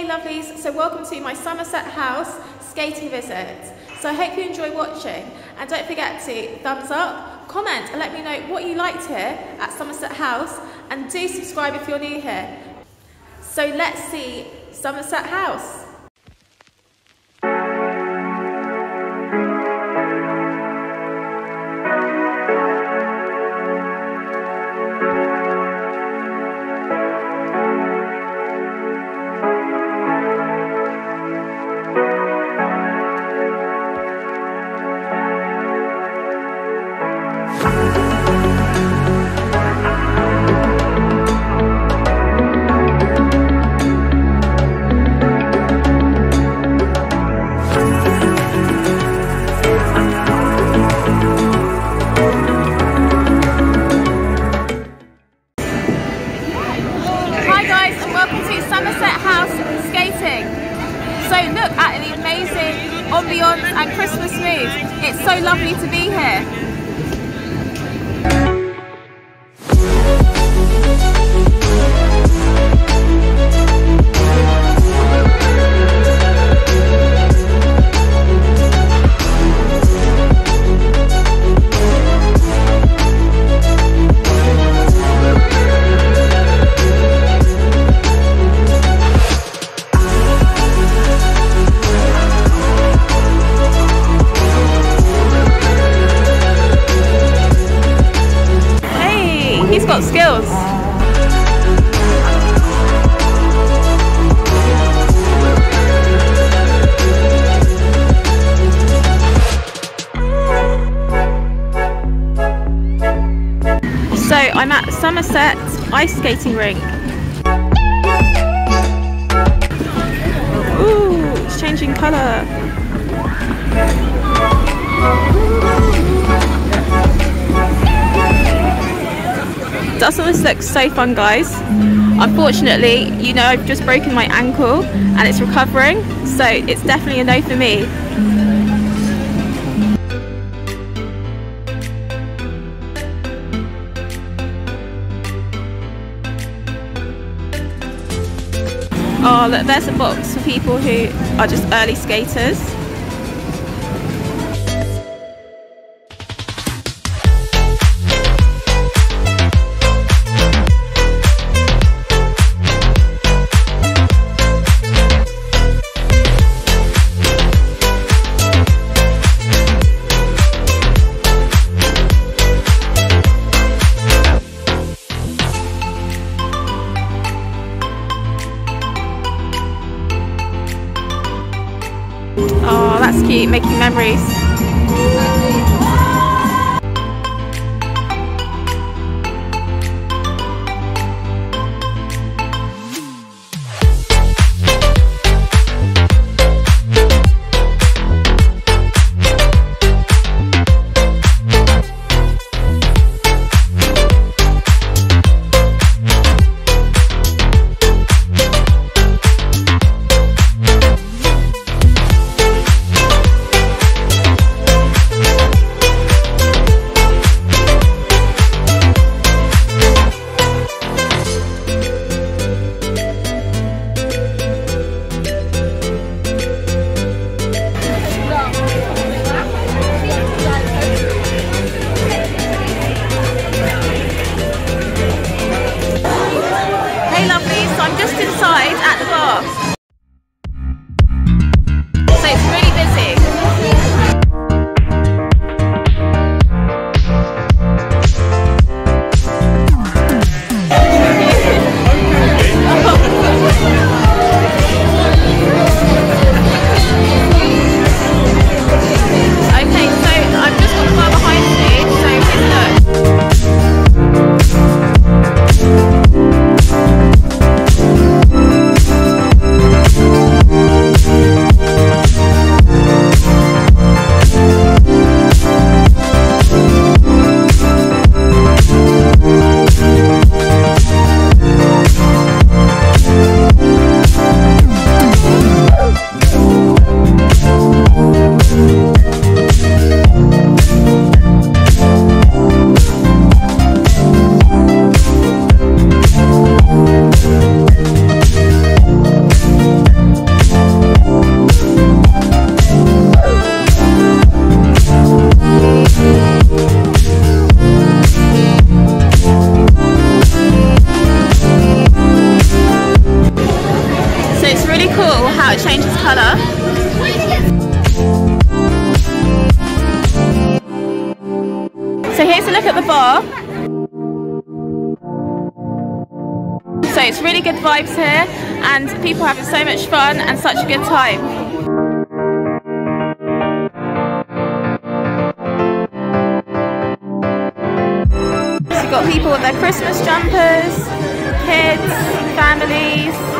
Hey lovelies, so welcome to my Somerset House skating visit. So I hope you enjoy watching and don't forget to thumbs up, comment and let me know what you liked here at Somerset House and do subscribe if you're new here. So let's see Somerset House. So lovely to be here. Got skills. So I'm at Somerset Ice Skating Rink. Ooh, it's changing colour. Doesn't this look so fun, guys? Unfortunately, you know, I've just broken my ankle and it's recovering, so it's definitely a no for me. Oh, look, there's a box for people who are just early skaters. Oh, cool how it changes colour. So here's a look at the bar. So it's really good vibes here and people having so much fun and such a good time. got people with their Christmas jumpers, kids, families,